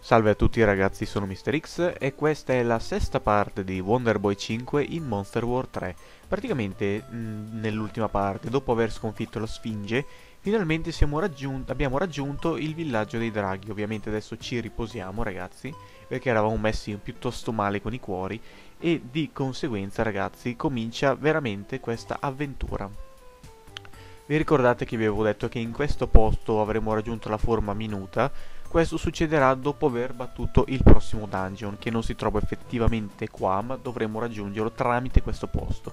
Salve a tutti ragazzi, sono Mr. X e questa è la sesta parte di Wonder Boy 5 in Monster War 3. Praticamente nell'ultima parte, dopo aver sconfitto la Sfinge, finalmente raggiun abbiamo raggiunto il villaggio dei draghi. Ovviamente adesso ci riposiamo ragazzi, perché eravamo messi piuttosto male con i cuori e di conseguenza ragazzi comincia veramente questa avventura. Vi ricordate che vi avevo detto che in questo posto avremmo raggiunto la forma minuta? Questo succederà dopo aver battuto il prossimo dungeon, che non si trova effettivamente qua, ma dovremo raggiungerlo tramite questo posto.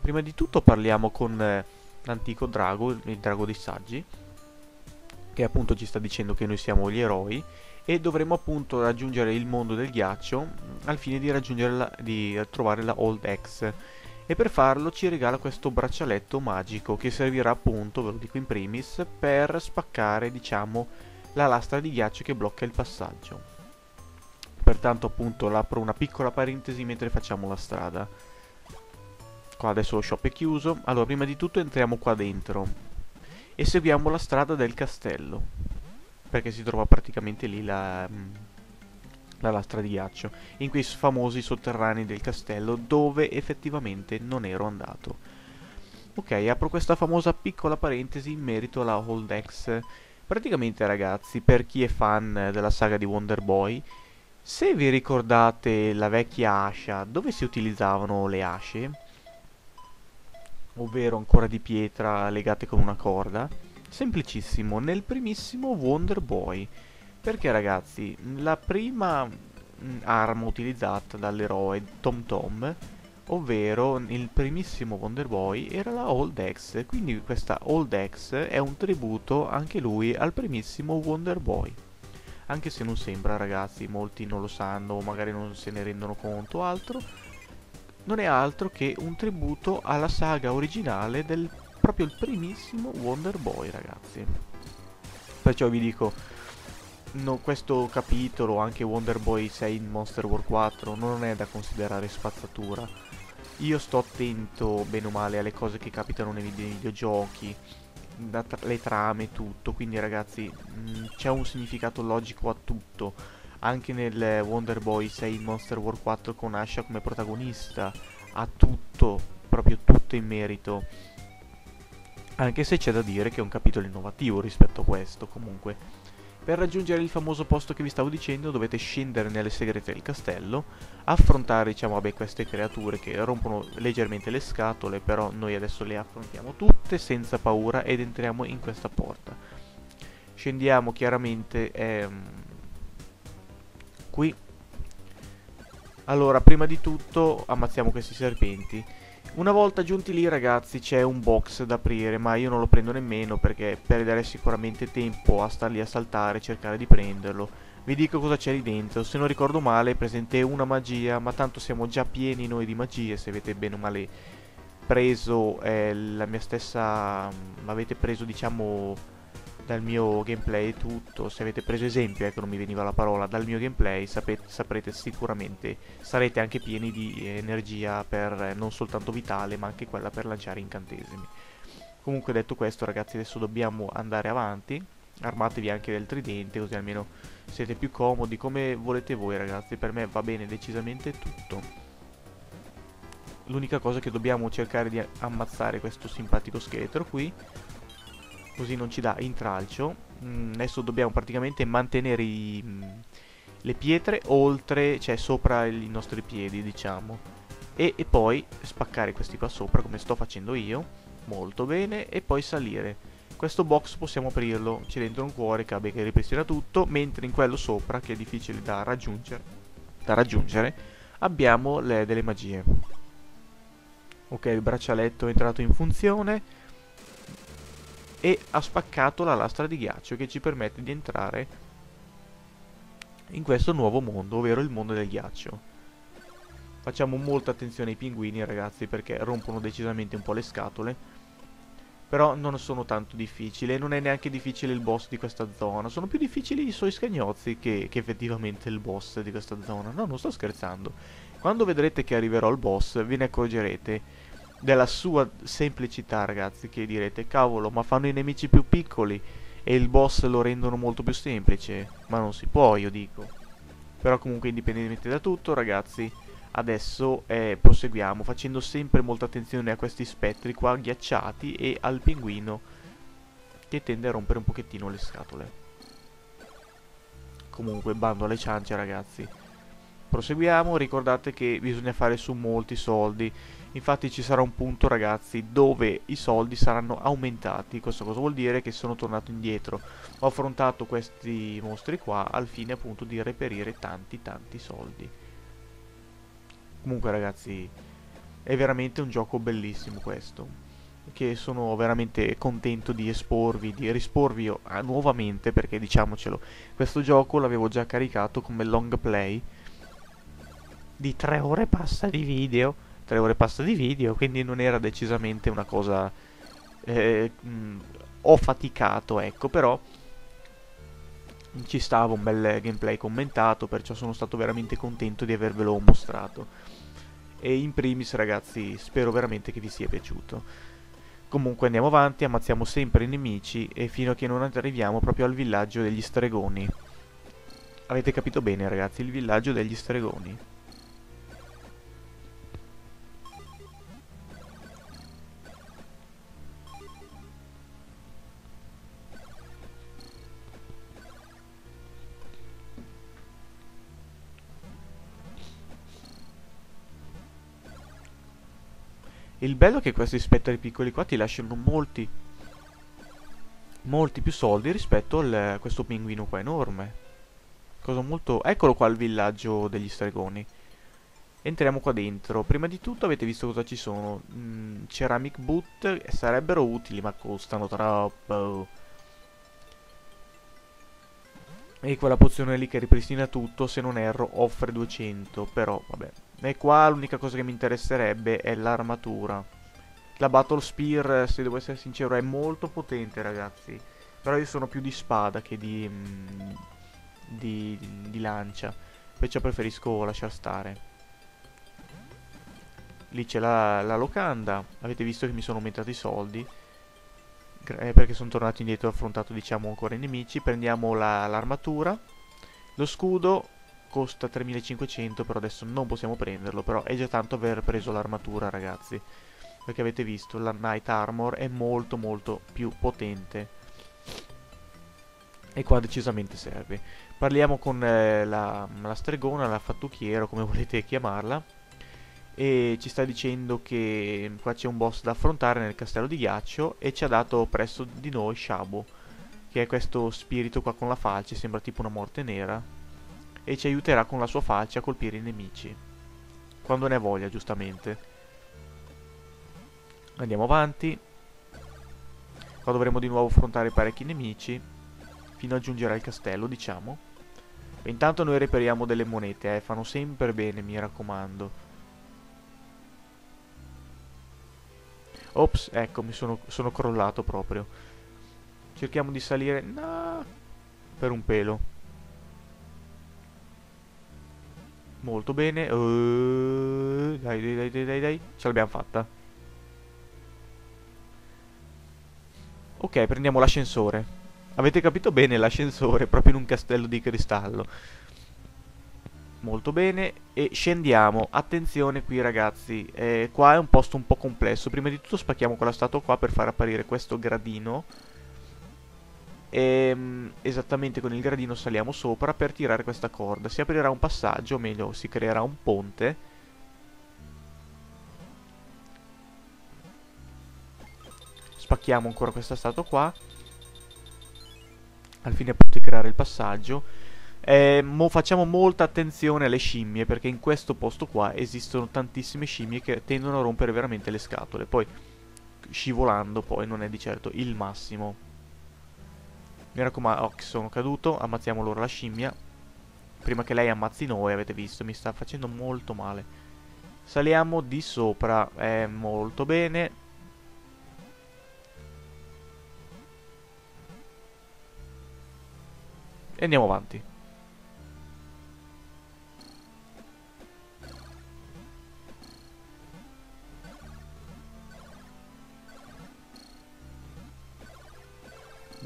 Prima di tutto parliamo con eh, l'antico drago, il drago dei saggi, che appunto ci sta dicendo che noi siamo gli eroi, e dovremo appunto raggiungere il mondo del ghiaccio mm, al fine di, la, di trovare la Old X e per farlo ci regala questo braccialetto magico che servirà appunto, ve lo dico in primis, per spaccare diciamo la lastra di ghiaccio che blocca il passaggio. Pertanto appunto apro una piccola parentesi mentre facciamo la strada. Qua adesso lo shop è chiuso. Allora prima di tutto entriamo qua dentro e seguiamo la strada del castello perché si trova praticamente lì la, mm, la lastra di ghiaccio, in quei famosi sotterranei del castello dove effettivamente non ero andato. Ok, apro questa famosa piccola parentesi in merito alla Holdex. Praticamente ragazzi, per chi è fan della saga di Wonder Boy, se vi ricordate la vecchia ascia, dove si utilizzavano le asce, ovvero ancora di pietra legate con una corda, semplicissimo, nel primissimo Wonder Boy. Perché ragazzi, la prima mm, arma utilizzata dall'eroe Tom Tom, ovvero il primissimo Wonder Boy, era la Old X. Quindi questa Old X è un tributo anche lui al primissimo Wonder Boy. Anche se non sembra ragazzi, molti non lo sanno o magari non se ne rendono conto altro, non è altro che un tributo alla saga originale del proprio il primissimo Wonder Boy ragazzi. Perciò vi dico, no, questo capitolo, anche Wonder Boy 6 in Monster War 4, non è da considerare spazzatura. Io sto attento, bene o male, alle cose che capitano nei, nei videogiochi, tra le trame, tutto. Quindi ragazzi, mm, c'è un significato logico a tutto. Anche nel Wonder Boy 6 in Monster War 4 con Asha come protagonista, ha tutto, proprio tutto in merito. Anche se c'è da dire che è un capitolo innovativo rispetto a questo, comunque. Per raggiungere il famoso posto che vi stavo dicendo dovete scendere nelle segrete del castello, affrontare diciamo vabbè, queste creature che rompono leggermente le scatole, però noi adesso le affrontiamo tutte senza paura ed entriamo in questa porta. Scendiamo chiaramente ehm, qui. Allora, prima di tutto ammazziamo questi serpenti. Una volta giunti lì ragazzi c'è un box da aprire ma io non lo prendo nemmeno perché perderei sicuramente tempo a star lì a saltare e cercare di prenderlo. Vi dico cosa c'è lì dentro, se non ricordo male è presente una magia ma tanto siamo già pieni noi di magie se avete bene o male preso eh, la mia stessa... avete preso diciamo dal mio gameplay tutto, se avete preso esempio, ecco non mi veniva la parola, dal mio gameplay sapete, saprete sicuramente, sarete anche pieni di energia per eh, non soltanto vitale ma anche quella per lanciare incantesimi. Comunque detto questo ragazzi adesso dobbiamo andare avanti, armatevi anche del tridente così almeno siete più comodi come volete voi ragazzi, per me va bene decisamente tutto. L'unica cosa che dobbiamo cercare di ammazzare questo simpatico scheletro qui così non ci dà intralcio. Mm, adesso dobbiamo praticamente mantenere i, mm, le pietre oltre, cioè sopra i nostri piedi diciamo. E, e poi spaccare questi qua sopra come sto facendo io molto bene. E poi salire. Questo box possiamo aprirlo. C'è dentro un cuore che, che ripristina tutto mentre in quello sopra che è difficile da raggiungere, da raggiungere abbiamo le, delle magie. Ok il braccialetto è entrato in funzione e ha spaccato la lastra di ghiaccio che ci permette di entrare in questo nuovo mondo, ovvero il mondo del ghiaccio. Facciamo molta attenzione ai pinguini ragazzi perché rompono decisamente un po' le scatole, però non sono tanto difficili non è neanche difficile il boss di questa zona, sono più difficili i suoi scagnozzi che, che effettivamente il boss di questa zona, no non sto scherzando. Quando vedrete che arriverò al boss ve ne accorgerete della sua semplicità ragazzi che direte cavolo ma fanno i nemici più piccoli e il boss lo rendono molto più semplice ma non si può io dico Però comunque indipendentemente da tutto, ragazzi, adesso eh, proseguiamo facendo sempre molta attenzione a questi spettri qua ghiacciati e al pinguino che tende a rompere un pochettino le scatole. Comunque, bando alle ciance, ragazzi. Proseguiamo, ricordate che bisogna fare su molti soldi. Infatti ci sarà un punto, ragazzi, dove i soldi saranno aumentati. Questo cosa vuol dire? Che sono tornato indietro. Ho affrontato questi mostri qua al fine appunto di reperire tanti tanti soldi. Comunque, ragazzi, è veramente un gioco bellissimo questo che sono veramente contento di esporvi, di risporvi ah, nuovamente perché diciamocelo, questo gioco l'avevo già caricato come long play di 3 ore passa di video, 3 ore passa di video, quindi non era decisamente una cosa eh, mh, ho faticato, ecco, però ci stava un bel gameplay commentato, perciò sono stato veramente contento di avervelo mostrato. E in primis ragazzi, spero veramente che vi sia piaciuto. Comunque andiamo avanti, ammazziamo sempre i nemici e fino a che non arriviamo proprio al villaggio degli stregoni. Avete capito bene ragazzi, il villaggio degli stregoni. Il bello è che questi spettri piccoli qua ti lasciano molti molti più soldi rispetto a questo pinguino qua enorme. Cosa molto... Eccolo qua il villaggio degli stregoni. Entriamo qua dentro. Prima di tutto avete visto cosa ci sono. Mm, ceramic boot sarebbero utili ma costano troppo. E quella pozione lì che ripristina tutto, se non erro, offre 200. Però, vabbè. E qua l'unica cosa che mi interesserebbe è l'armatura. La Battle Spear, se devo essere sincero, è molto potente, ragazzi. Però io sono più di spada che di, mm, di, di lancia. Perciò preferisco lasciar stare. Lì c'è la, la, locanda. Avete visto che mi sono aumentati i soldi. Eh, perché sono tornato indietro e ho affrontato, diciamo, ancora i nemici. Prendiamo l'armatura. La, lo scudo costa 3500 però adesso non possiamo prenderlo però è già tanto aver preso l'armatura ragazzi. Perché avete visto la Night Armor è molto molto più potente. E qua decisamente serve. Parliamo con eh, la, la stregona, la fattucchiera come volete chiamarla. E ci sta dicendo che qua c'è un boss da affrontare nel castello di ghiaccio e ci ha dato presso di noi Shabu che è questo spirito qua con la falce sembra tipo una morte nera e ci aiuterà con la sua faccia a colpire i nemici. Quando ne ha voglia, giustamente. Andiamo avanti. Qua dovremo di nuovo affrontare parecchi nemici. Fino a giungere al castello, diciamo. E intanto noi reperiamo delle monete, eh. Fanno sempre bene, mi raccomando. Ops, ecco, mi sono, sono crollato proprio. Cerchiamo di salire... No! Per un pelo. Molto bene. Uh, dai, dai, dai, dai, dai. Ce l'abbiamo fatta. Ok, prendiamo l'ascensore. Avete capito bene l'ascensore, proprio in un castello di cristallo. Molto bene. E scendiamo. Attenzione qui ragazzi. Eh, qua è un posto un po' complesso. Prima di tutto spacchiamo quella statua qua per far apparire questo gradino e ehm, esattamente con il gradino saliamo sopra per tirare questa corda. Si aprirà un passaggio, o meglio si creerà un ponte. Spacchiamo ancora questa statua qua. Al fine appunto di creare il passaggio. Eh, mo facciamo molta attenzione alle scimmie perché in questo posto qua esistono tantissime scimmie che tendono a rompere veramente le scatole. Poi scivolando poi non è di certo il massimo. Mi raccomando, oh, sono caduto, ammazziamo loro la scimmia. Prima che lei ammazzi noi, avete visto, mi sta facendo molto male. Saliamo di sopra, è molto bene. E andiamo avanti.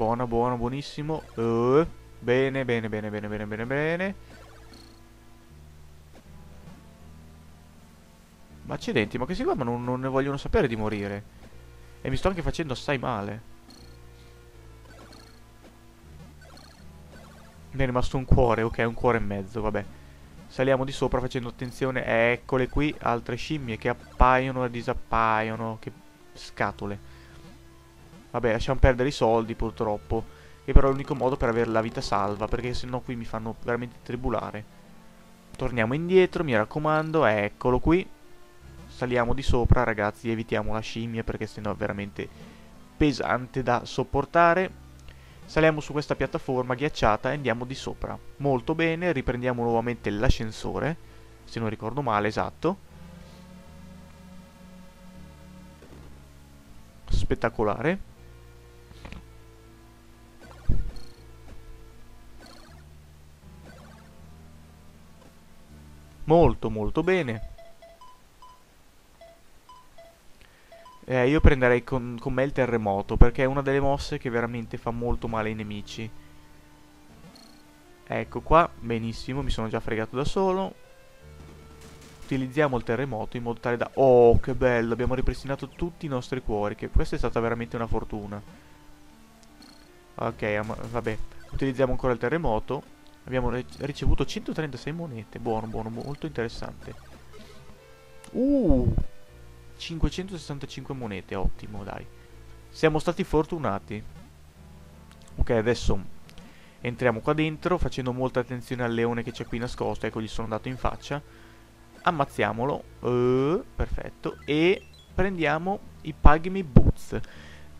Buona, buona, buonissimo. Uh, bene, bene, bene, bene, bene, bene, bene. Ma accidenti, ma questi qua non, non ne vogliono sapere di morire. E mi sto anche facendo assai male. Mi è rimasto un cuore, ok, un cuore e mezzo, vabbè. Saliamo di sopra facendo attenzione. Eccole qui, altre scimmie che appaiono e disappaiono. Che scatole. Vabbè, lasciamo perdere i soldi purtroppo. Che però è l'unico modo per avere la vita salva, perché sennò qui mi fanno veramente tribulare. Torniamo indietro, mi raccomando, eccolo qui. Saliamo di sopra, ragazzi, evitiamo la scimmia perché sennò è veramente pesante da sopportare. Saliamo su questa piattaforma ghiacciata e andiamo di sopra. Molto bene, riprendiamo nuovamente l'ascensore, se non ricordo male, esatto. Spettacolare. Molto molto bene. Eh, io prenderei con, con, me il terremoto perché è una delle mosse che veramente fa molto male ai nemici. Ecco qua, benissimo, mi sono già fregato da solo. Utilizziamo il terremoto in modo tale da... Oh, che bello, abbiamo ripristinato tutti i nostri cuori, che questa è stata veramente una fortuna. Ok, vabbè, utilizziamo ancora il terremoto. Abbiamo ricevuto 136 monete. Buono, buono, molto interessante. Uh! 565 monete, ottimo, dai. Siamo stati fortunati. Ok, adesso entriamo qua dentro facendo molta attenzione al leone che c'è qui nascosto. Ecco, gli sono andato in faccia. Ammazziamolo. Uh, perfetto. E prendiamo i Pagmi Boots.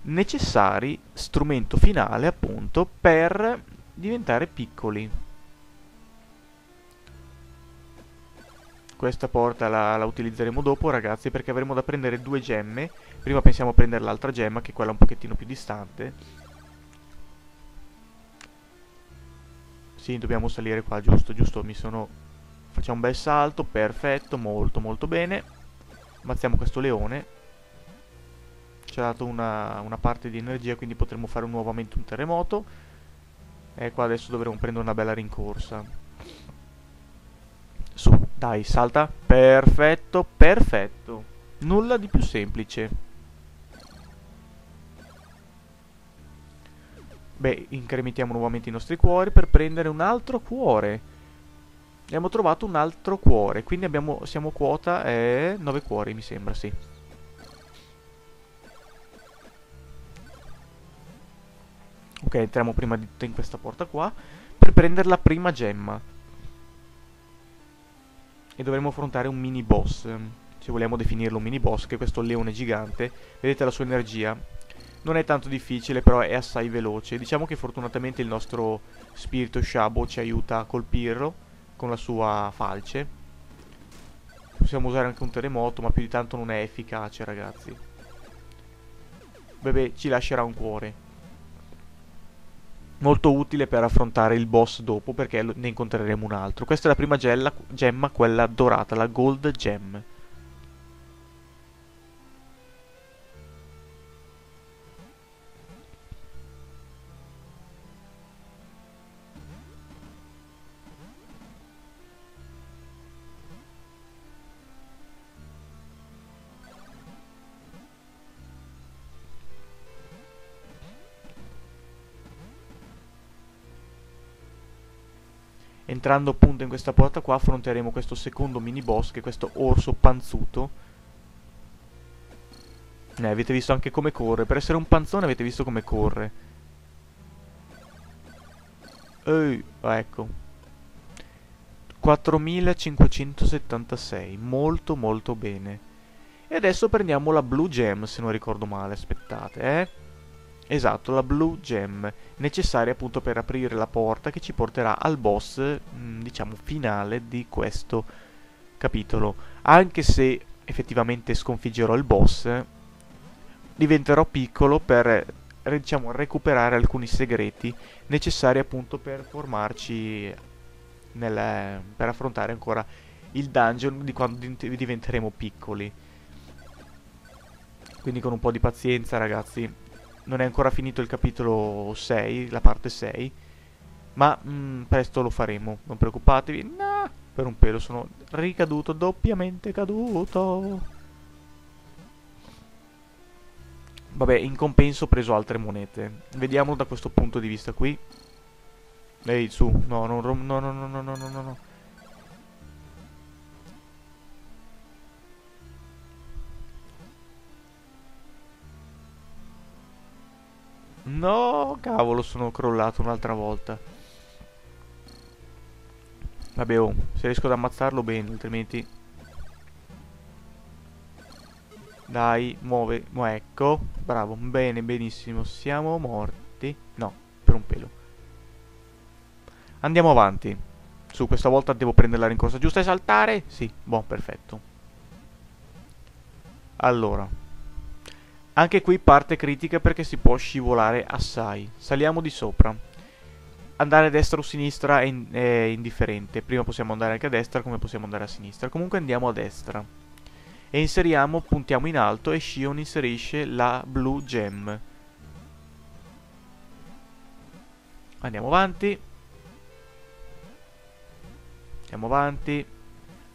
Necessari strumento finale, appunto, per diventare piccoli. Questa porta la, la, utilizzeremo dopo ragazzi perché avremo da prendere due gemme. Prima pensiamo a prendere l'altra gemma che è quella un pochettino più distante. Sì, dobbiamo salire qua, giusto, giusto, mi sono... Facciamo un bel salto, perfetto, molto molto bene. Ammazziamo questo leone. Ci ha dato una, una parte di energia, quindi potremo fare nuovamente un terremoto. E qua adesso dovremo prendere una bella rincorsa. Su, dai, salta. Perfetto, perfetto. Nulla di più semplice. Beh, incrementiamo nuovamente i nostri cuori per prendere un altro cuore. Abbiamo trovato un altro cuore, quindi abbiamo, siamo quota eh, 9 cuori, mi sembra, sì. Ok, entriamo prima di tutto in questa porta qua per prendere la prima gemma e dovremo affrontare un mini boss, se vogliamo definirlo un mini boss, che è questo leone gigante. Vedete la sua energia? Non è tanto difficile, però è assai veloce. Diciamo che fortunatamente il nostro spirito Shabo ci aiuta a colpirlo con la sua falce. Possiamo usare anche un terremoto, ma più di tanto non è efficace, ragazzi. Beh, ci lascerà un cuore molto utile per affrontare il boss dopo perché ne incontreremo un altro. Questa è la prima gemma, quella dorata, la Gold Gem. Entrando appunto in questa porta qua affronteremo questo secondo mini boss che è questo orso panzuto. Eh, avete visto anche come corre. Per essere un panzone avete visto come corre. Ehi, ecco. 4576, molto molto bene. E adesso prendiamo la Blue Gem, se non ricordo male, aspettate, eh. Esatto, la Blue Gem, necessaria appunto per aprire la porta che ci porterà al boss, mm, diciamo, finale di questo capitolo. Anche se effettivamente sconfiggerò il boss, diventerò piccolo per, diciamo, recuperare alcuni segreti necessari appunto per formarci, nel, per affrontare ancora il dungeon di quando diventeremo piccoli. Quindi con un po' di pazienza ragazzi non è ancora finito il capitolo 6, la parte 6, ma mh, mm, presto lo faremo, non preoccupatevi. No, Per un pelo sono ricaduto, doppiamente caduto. Vabbè, in compenso ho preso altre monete. Vediamo da questo punto di vista qui. Ehi, su. No, no, no, no, no, no, no, no, no, no. Cavolo, sono crollato un'altra volta. Vabbè, oh, se riesco ad ammazzarlo bene, altrimenti... Dai, muove, mo ecco. Bravo, bene, benissimo. Siamo morti. No, per un pelo. Andiamo avanti. Su, questa volta devo prendere la rincorsa giusta e saltare. Sì, buon, perfetto. Allora. Anche qui parte critica perché si può scivolare assai. Saliamo di sopra. Andare a destra o a sinistra è, in è indifferente. Prima possiamo andare anche a destra come possiamo andare a sinistra. Comunque andiamo a destra. E inseriamo, puntiamo in alto e Shion inserisce la Blue Gem. Andiamo avanti. Andiamo avanti.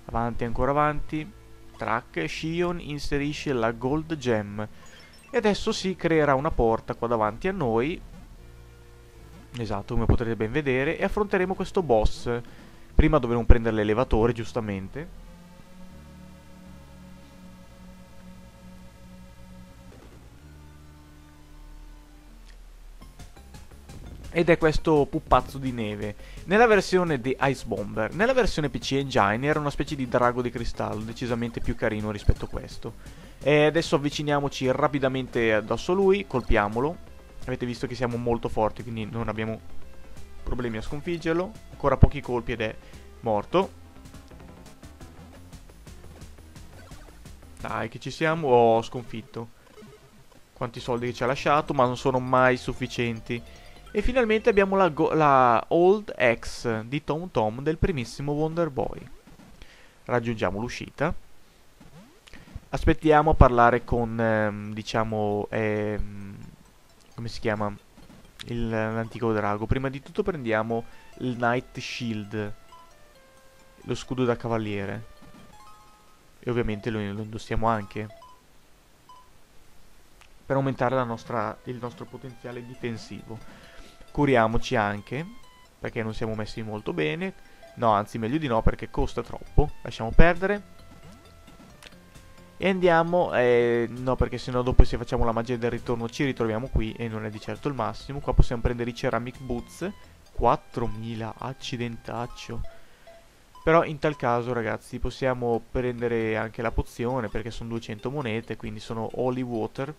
Avanti, ancora avanti. Track. Shion inserisce la Gold Gem. E adesso si creerà una porta qua davanti a noi. Esatto, come potrete ben vedere. E affronteremo questo boss. Prima dovremo prendere l'elevatore, giustamente. ed è questo pupazzo di neve. Nella versione di Ice Bomber, nella versione PC Engine era una specie di drago di cristallo, decisamente più carino rispetto a questo. E adesso avviciniamoci rapidamente addosso a lui, colpiamolo. Avete visto che siamo molto forti, quindi non abbiamo problemi a sconfiggerlo. Ancora pochi colpi ed è morto. Dai, che ci siamo. Oh, sconfitto. Quanti soldi ci ha lasciato, ma non sono mai sufficienti. E finalmente abbiamo la, la Old X di Tom Tom del primissimo Wonder Boy. Raggiungiamo l'uscita. Aspettiamo a parlare con, ehm, diciamo, ehm, come si chiama? L'antico drago. Prima di tutto prendiamo il Night Shield, lo scudo da cavaliere. E ovviamente lo, lo indossiamo anche. Per aumentare nostra, il nostro potenziale difensivo. Curiamoci anche, perché non siamo messi molto bene. No, anzi meglio di no perché costa troppo. Lasciamo perdere. E andiamo, eh, no perché sennò dopo se facciamo la magia del ritorno ci ritroviamo qui e non è di certo il massimo. Qua possiamo prendere i ceramic boots, 4000, accidentaccio. Però in tal caso ragazzi possiamo prendere anche la pozione perché sono 200 monete, quindi sono holy water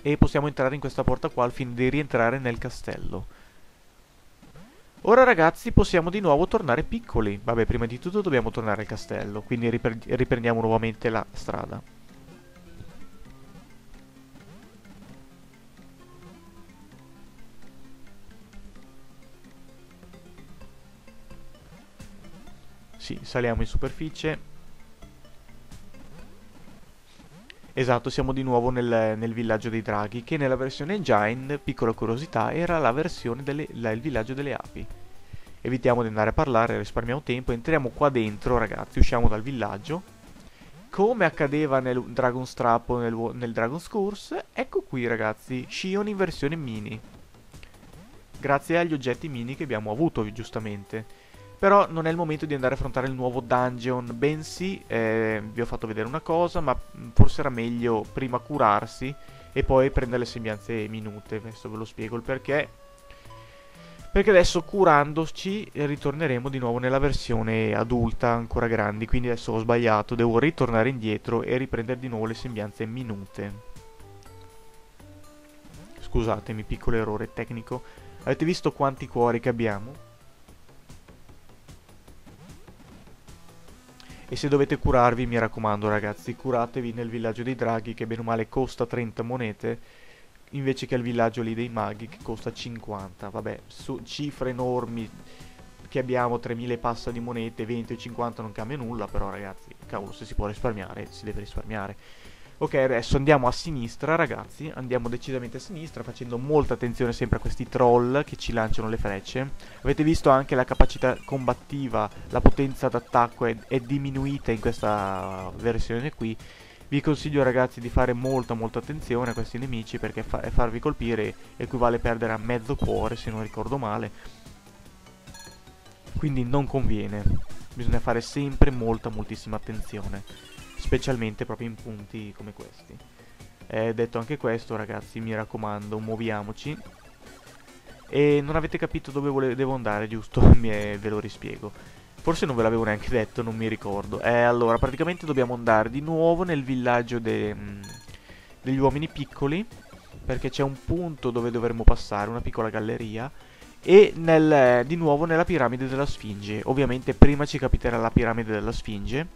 e possiamo entrare in questa porta qua al fine di rientrare nel castello. Ora ragazzi possiamo di nuovo tornare piccoli. Vabbè, prima di tutto dobbiamo tornare al castello, quindi ripre riprendiamo nuovamente la strada. Sì, saliamo in superficie. Esatto, siamo di nuovo nel, nel, villaggio dei draghi, che nella versione engine, piccola curiosità, era la versione del villaggio delle api. Evitiamo di andare a parlare, risparmiamo tempo, entriamo qua dentro ragazzi, usciamo dal villaggio. Come accadeva nel Dragon Strap o nel, nel Dragon's Course, ecco qui ragazzi, Shion in versione mini. Grazie agli oggetti mini che abbiamo avuto, giustamente. Però non è il momento di andare a affrontare il nuovo dungeon, bensì eh, vi ho fatto vedere una cosa, ma forse era meglio prima curarsi e poi prendere le sembianze minute. Adesso ve lo spiego il perché. Perché adesso curandoci ritorneremo di nuovo nella versione adulta, ancora grandi, quindi adesso ho sbagliato, devo ritornare indietro e riprendere di nuovo le sembianze minute. Scusatemi, piccolo errore tecnico. Avete visto quanti cuori che abbiamo? E se dovete curarvi, mi raccomando ragazzi, curatevi nel villaggio dei draghi che bene o male costa 30 monete, invece che al villaggio lì dei maghi che costa 50. Vabbè, su cifre enormi che abbiamo 3000 passa di monete, 20 e 50 non cambia nulla, però ragazzi, cavolo, se si può risparmiare, si deve risparmiare. Ok, adesso andiamo a sinistra, ragazzi. Andiamo decisamente a sinistra, facendo molta attenzione sempre a questi troll che ci lanciano le frecce. Avete visto anche la capacità combattiva, la potenza d'attacco è, è diminuita in questa versione qui. Vi consiglio ragazzi di fare molta molta attenzione a questi nemici perché fa farvi colpire equivale a perdere a mezzo cuore se non ricordo male. Quindi non conviene, bisogna fare sempre molta moltissima attenzione specialmente proprio in punti come questi. Eh, detto anche questo, ragazzi, mi raccomando, muoviamoci. E non avete capito dove devo andare, giusto? ve lo rispiego. Forse non ve l'avevo neanche detto, non mi ricordo. Eh, allora, praticamente dobbiamo andare di nuovo nel villaggio de, mm, degli uomini piccoli, perché c'è un punto dove dovremmo passare, una piccola galleria, e nel, di nuovo nella piramide della Sfinge. Ovviamente prima ci capiterà la piramide della Sfinge,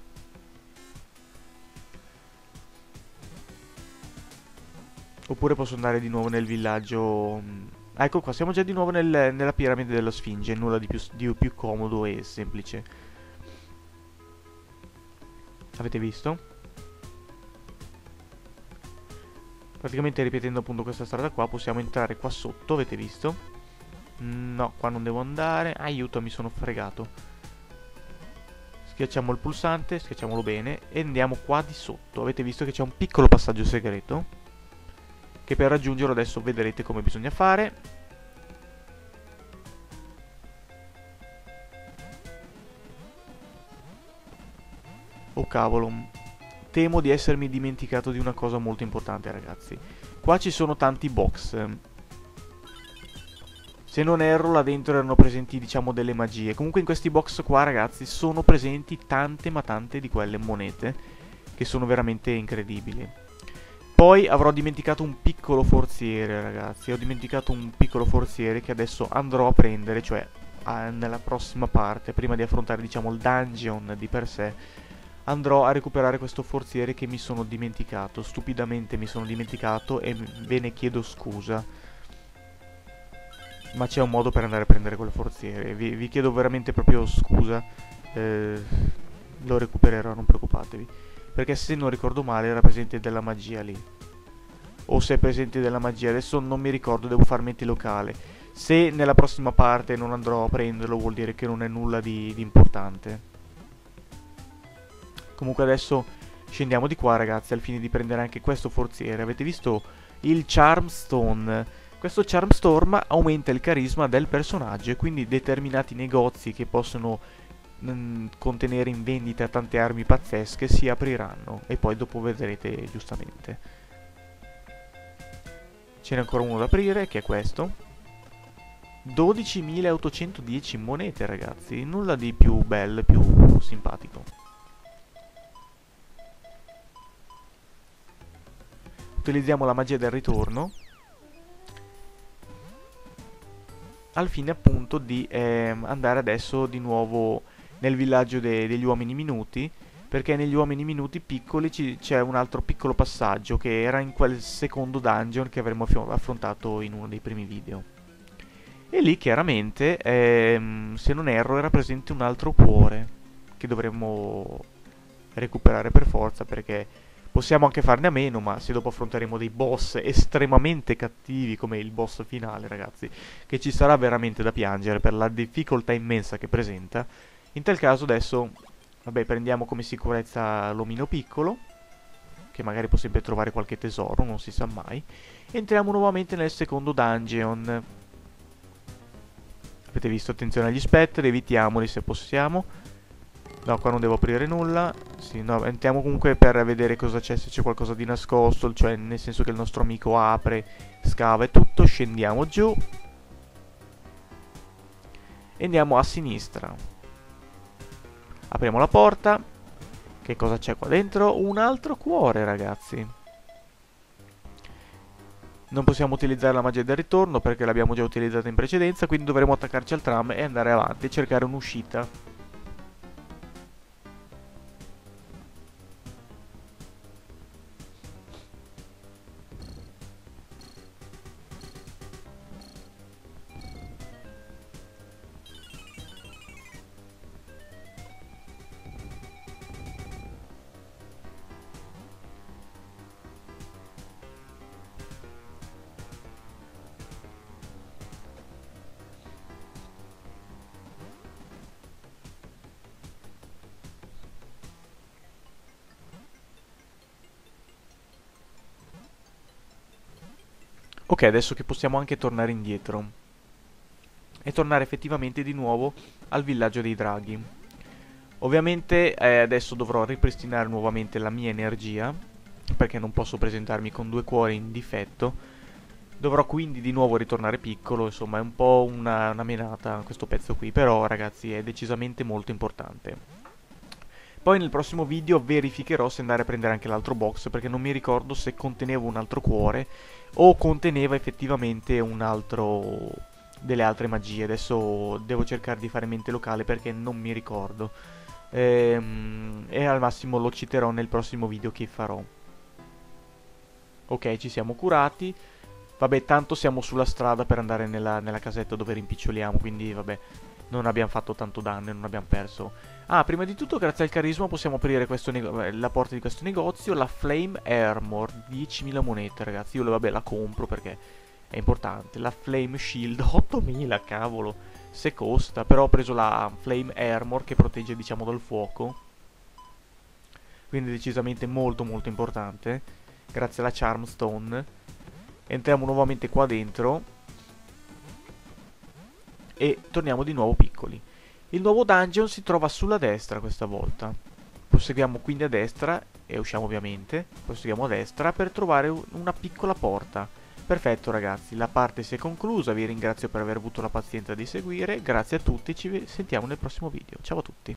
Oppure posso andare di nuovo nel villaggio... Mm, ecco qua, siamo già di nuovo nel, nella piramide della Sfinge, nulla di più, di più comodo e semplice. Avete visto? Praticamente ripetendo appunto questa strada qua possiamo entrare qua sotto, avete visto? No, qua non devo andare. Aiuto, mi sono fregato. Schiacciamo il pulsante, schiacciamolo bene e andiamo qua di sotto. Avete visto che c'è un piccolo passaggio segreto? Che per raggiungerlo adesso vedrete come bisogna fare. Oh cavolo, temo di essermi dimenticato di una cosa molto importante ragazzi. Qua ci sono tanti box. Se non erro là dentro erano presenti diciamo delle magie. Comunque in questi box qua ragazzi sono presenti tante ma tante di quelle monete che sono veramente incredibili. Poi avrò dimenticato un piccolo forziere, ragazzi. Ho dimenticato un piccolo forziere che adesso andrò a prendere, cioè a, nella prossima parte, prima di affrontare, diciamo, il dungeon di per sé. Andrò a recuperare questo forziere che mi sono dimenticato. Stupidamente mi sono dimenticato e ve ne chiedo scusa. Ma c'è un modo per andare a prendere quel forziere. Vi, vi chiedo veramente proprio scusa. Eh, lo recupererò, non preoccupatevi. Perché se non ricordo male era presente della magia lì. O se è presente della magia, adesso non mi ricordo, devo far mente locale. Se nella prossima parte non andrò a prenderlo vuol dire che non è nulla di, di importante. Comunque adesso scendiamo di qua ragazzi al fine di prendere anche questo forziere. Avete visto il Charmstone? Questo Charmstorm aumenta il carisma del personaggio e quindi determinati negozi che possono contenere in vendita tante armi pazzesche si apriranno e poi dopo vedrete giustamente. Ce n'è ancora uno da aprire che è questo. 12.810 monete ragazzi, nulla di più bello, più simpatico. Utilizziamo la magia del ritorno al fine appunto di eh, andare adesso di nuovo nel villaggio de degli uomini minuti perché negli uomini minuti piccoli c'è un altro piccolo passaggio che era in quel secondo dungeon che avremmo affrontato in uno dei primi video. E lì chiaramente, ehm, se non erro, era presente un altro cuore che dovremmo recuperare per forza perché possiamo anche farne a meno, ma se dopo affronteremo dei boss estremamente cattivi come il boss finale, ragazzi, che ci sarà veramente da piangere per la difficoltà immensa che presenta, in tal caso adesso, vabbè, prendiamo come sicurezza l'omino piccolo, che magari può sempre trovare qualche tesoro, non si sa mai. Entriamo nuovamente nel secondo dungeon. Avete visto, attenzione agli spettri, evitiamoli se possiamo. No, qua non devo aprire nulla. Sì, no, entriamo comunque per vedere cosa c'è, se c'è qualcosa di nascosto, cioè nel senso che il nostro amico apre, scava e tutto. Scendiamo giù. E andiamo a sinistra. Apriamo la porta. Che cosa c'è qua dentro? Un altro cuore, ragazzi. Non possiamo utilizzare la magia del ritorno perché l'abbiamo già utilizzata in precedenza, quindi dovremo attaccarci al tram e andare avanti e cercare un'uscita. Ok, adesso che possiamo anche tornare indietro e tornare effettivamente di nuovo al villaggio dei draghi. Ovviamente eh, adesso dovrò ripristinare nuovamente la mia energia, perché non posso presentarmi con due cuori in difetto. Dovrò quindi di nuovo ritornare piccolo, insomma è un po' una, una menata questo pezzo qui, però ragazzi è decisamente molto importante. Poi nel prossimo video verificherò se andare a prendere anche l'altro box perché non mi ricordo se conteneva un altro cuore o conteneva effettivamente un altro delle altre magie. Adesso devo cercare di fare mente locale perché non mi ricordo. Ehm, e al massimo lo citerò nel prossimo video che farò. Ok, ci siamo curati. Vabbè, tanto siamo sulla strada per andare nella, nella casetta dove rimpiccioliamo, quindi vabbè, non abbiamo fatto tanto danno e non abbiamo perso. Ah, prima di tutto, grazie al carisma possiamo aprire la porta di questo negozio, la Flame Armor, 10.000 monete, ragazzi. Io vabbè la compro perché è importante. La Flame Shield, 8.000, cavolo, se costa. Però ho preso la Flame Armor che protegge, diciamo, dal fuoco. Quindi decisamente molto molto importante. Grazie alla Charmstone. Entriamo nuovamente qua dentro. E torniamo di nuovo piccoli. Il nuovo dungeon si trova sulla destra questa volta. Proseguiamo quindi a destra e usciamo ovviamente. Proseguiamo a destra per trovare una piccola porta. Perfetto ragazzi, la parte si è conclusa, vi ringrazio per aver avuto la pazienza di seguire, grazie a tutti, ci sentiamo nel prossimo video. Ciao a tutti.